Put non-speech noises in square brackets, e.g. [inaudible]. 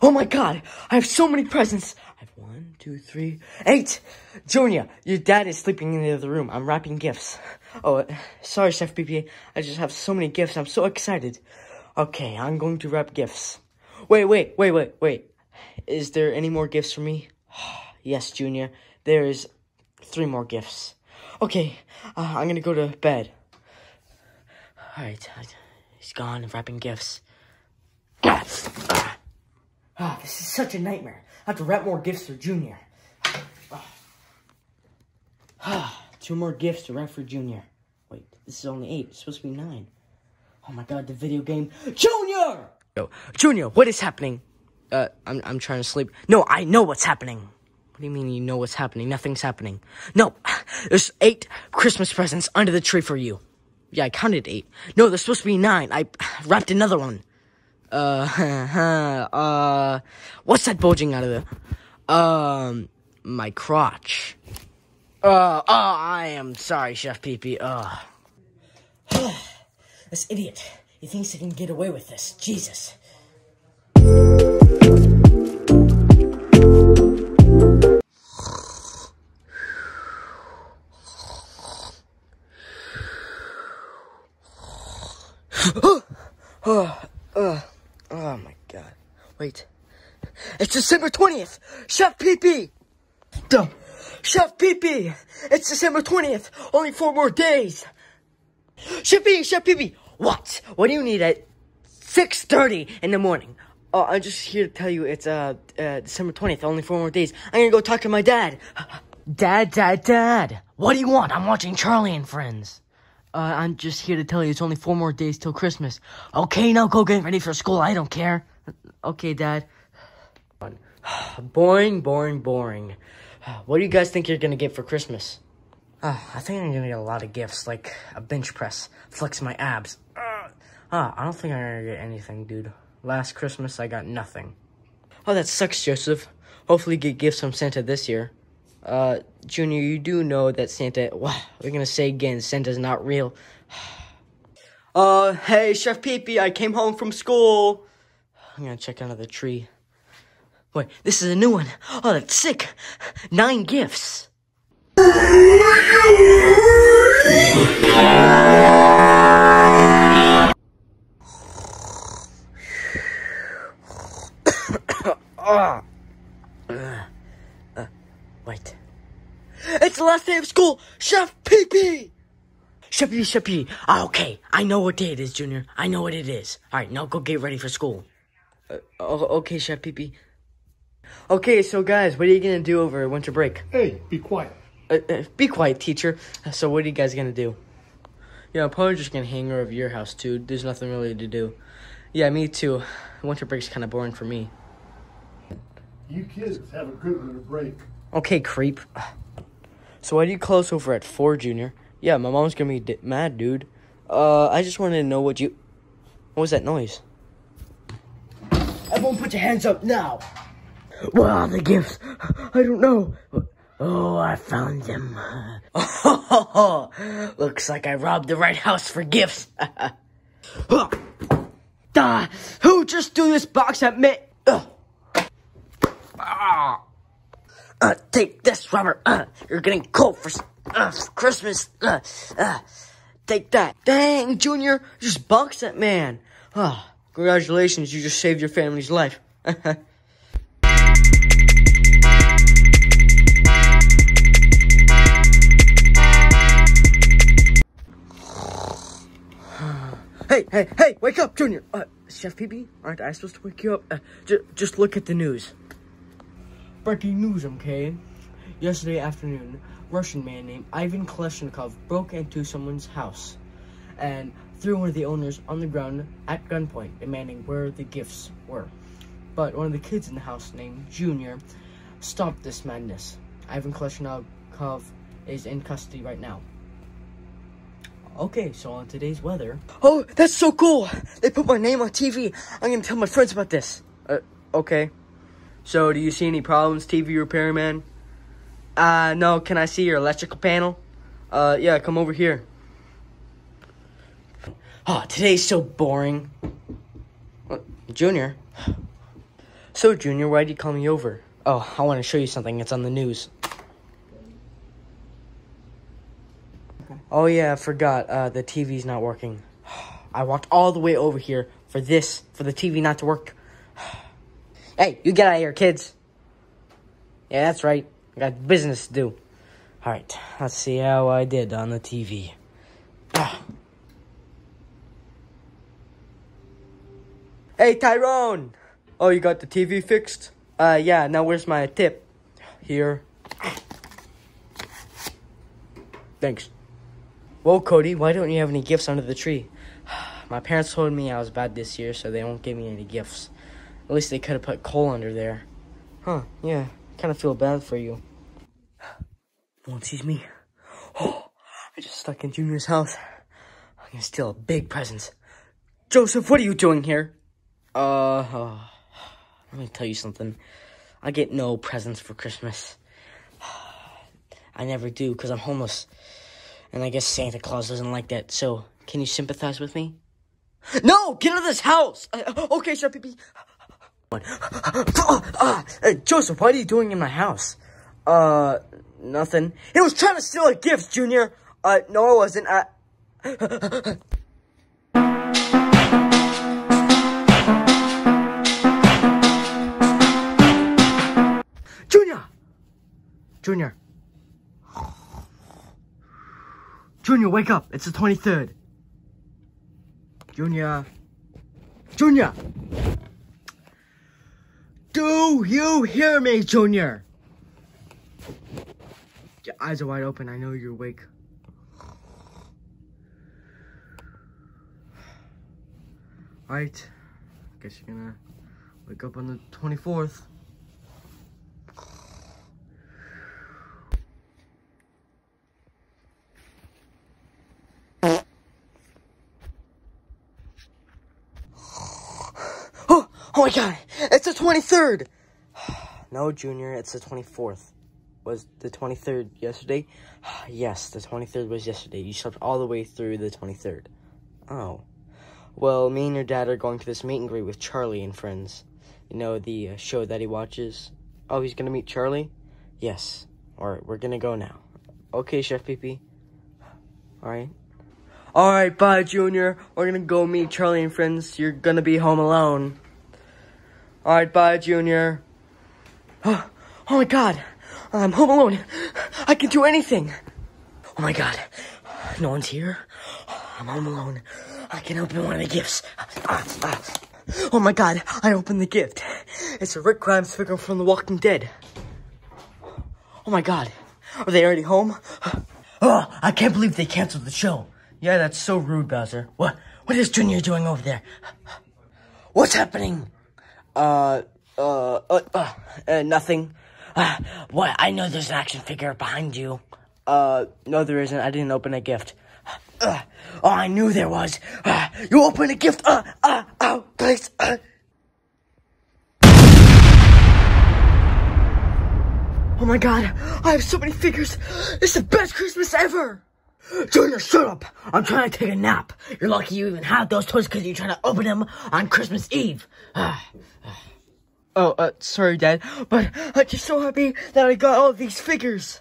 Oh my god, I have so many presents. I have one, two, three, eight. Junior, your dad is sleeping in the other room. I'm wrapping gifts. Oh, sorry, Chef PP. I just have so many gifts. I'm so excited. Okay, I'm going to wrap gifts. Wait, wait, wait, wait, wait. Is there any more gifts for me? [sighs] yes, Junior. There is three more gifts. Okay, uh, I'm gonna go to bed. Alright, he's gone, wrapping gifts. Ah, this is such a nightmare. I have to wrap more gifts for Junior. Ah, two more gifts to wrap for Junior. Wait, this is only eight. It's supposed to be nine. Oh my god, the video game. Junior! Yo, Junior, what is happening? Uh, I'm, I'm trying to sleep. No, I know what's happening. What do you mean you know what's happening? Nothing's happening. No, [sighs] there's eight Christmas presents under the tree for you. Yeah, I counted eight. No, there's supposed to be nine. I [sighs] wrapped another one. Uh, uh, what's that bulging out of the, um, my crotch? Uh, oh, I am sorry, Chef Peepee. Uh. this idiot. He thinks he can get away with this. Jesus. oh, uh, oh my god. Wait. It's December 20th! Chef Peepee! Duh. Chef Peepee! It's December 20th! Only four more days! Chef Peepee! Chef Peepee! What? What do you need at 6.30 in the morning? Oh, I'm just here to tell you it's, uh, uh, December 20th, only four more days. I'm gonna go talk to my dad. Dad, dad, dad! What do you want? I'm watching Charlie and Friends. Uh, I'm just here to tell you it's only four more days till Christmas. Okay, now go get ready for school. I don't care. Okay, Dad. boring, boring, boring. What do you guys think you're gonna get for Christmas? Uh, I think I'm gonna get a lot of gifts, like a bench press, flex my abs. Uh, uh, I don't think I'm gonna get anything, dude. Last Christmas, I got nothing. Oh, that sucks, Joseph. Hopefully get gifts from Santa this year. Uh, Junior, you do know that Santa, wow, [sighs] we're gonna say again, Santa's not real. [sighs] uh, hey, Chef Peepee, I came home from school. I'm gonna check under the tree. Wait, this is a new one. Oh, that's sick. Nine gifts. Uh, wait. It's the last day of school! Chef Peepee! Chef Peepee, Chef Peepee. Ah, okay. I know what day it is, Junior. I know what it is. Alright, now go get ready for school. Uh, okay, Chef Peepee. Okay, so guys, what are you gonna do over winter break? Hey, be quiet. Uh, uh, be quiet, teacher. So what are you guys gonna do? Yeah, I'm probably just gonna hang over your house, too. There's nothing really to do. Yeah, me too. Winter break's kind of boring for me. You kids have a good winter break. Okay, creep. So why do you close over at 4, Junior? Yeah, my mom's gonna be mad, dude. Uh, I just wanted to know what you... What was that noise? Everyone put your hands up now! What are the gifts? I don't know. Oh, I found them. Oh, [laughs] looks like I robbed the right house for gifts. [laughs] Duh, who just threw this box at me? Uh, take this, Robert. Uh, you're getting cold for, uh, for Christmas. Uh, uh, take that. Dang, Junior, just box that man. Ah, congratulations, you just saved your family's life. [laughs] hey, hey, hey, wake up, Junior. Uh, Chef Peepee, aren't I supposed to wake you up? Uh, j- just look at the news. Breaking news, okay? Yesterday afternoon, Russian man named Ivan Kalashnikov broke into someone's house and threw one of the owners on the ground at gunpoint, demanding where the gifts were. But one of the kids in the house, named Junior, stopped this madness. Ivan Kalashnikov is in custody right now. Okay, so on today's weather. Oh, that's so cool! They put my name on TV. I'm gonna tell my friends about this. Uh, okay. So, do you see any problems, TV repairman? Uh, no, can I see your electrical panel? Uh, yeah, come over here. Oh, today's so boring. Junior? So, Junior, why did you call me over? Oh, I want to show you something. It's on the news. Oh, yeah, I forgot. Uh, the TV's not working. [sighs] I walked all the way over here for this, for the TV not to work. [sighs] hey, you get out of here, kids. Yeah, that's right. I got business to do. All right, let's see how I did on the TV. [sighs] Ah. Hey, Tyrone! Oh, you got the TV fixed? Uh, yeah, now where's my tip? Here. Thanks. Well, Cody, why don't you have any gifts under the tree? [sighs] My parents told me I was bad this year, so they won't give me any gifts. At least they could have put coal under there. Huh, yeah, kind of feel bad for you. No one sees me. Oh, [gasps] I just stuck in Junior's house. I'm gonna steal a big present. Joseph, what are you doing here? Uh, uh let me tell you something. I get no presents for Christmas. [sighs] I never do because I'm homeless. And I guess Santa Claus doesn't like that. So, can you sympathize with me? No! Get out of this house! Uh, okay, shut pee uh, Joseph, what are you doing in my house? Uh, nothing. He was trying to steal a gift, Junior! Uh, no, I wasn't. I... [laughs] Junior. Junior, wake up. It's the 23rd. Junior. Junior! Do you hear me, Junior? Your eyes are wide open. I know you're awake. Alright. I guess you're gonna wake up on the 24th. Oh my god, it's the 23rd! [sighs] no, Junior, it's the 24th. Was the 23rd yesterday? [sighs] yes, the 23rd was yesterday. You slept all the way through the 23rd. Oh. Well, me and your dad are going to this meet and greet with Charlie and friends. You know, the uh, show that he watches. Oh, he's gonna meet Charlie? Yes. Alright, we're gonna go now. Okay, Chef PP. [sighs] Alright. Alright, bye, Junior. We're gonna go meet Charlie and friends. You're gonna be home alone. All right, bye, Junior. Oh, [gasps] oh my God, I'm home alone. I can do anything. Oh my God, no one's here. I'm home alone. I can open one of the gifts. Oh my God, I opened the gift. It's a Rick Grimes figure from The Walking Dead. Oh my God, are they already home? [gasps] Oh, I can't believe they canceled the show. Yeah, that's so rude, Bowser. What? What is Junior doing over there? What's happening? Uh, uh, uh, uh, uh nothing. Uh, what? I know there's an action figure behind you. Uh, no, there isn't. I didn't open a gift. Uh, oh, I knew there was. Uh, you opened a gift. Uh, uh, oh, please. Uh. Oh my god, I have so many figures. It's the best Christmas ever. Junior, shut up. I'm trying to take a nap. You're lucky you even have those toys because you're trying to open them on Christmas Eve. [sighs] [sighs] [sighs] Oh, uh, sorry, Dad, but I'm just so happy that I got all these figures.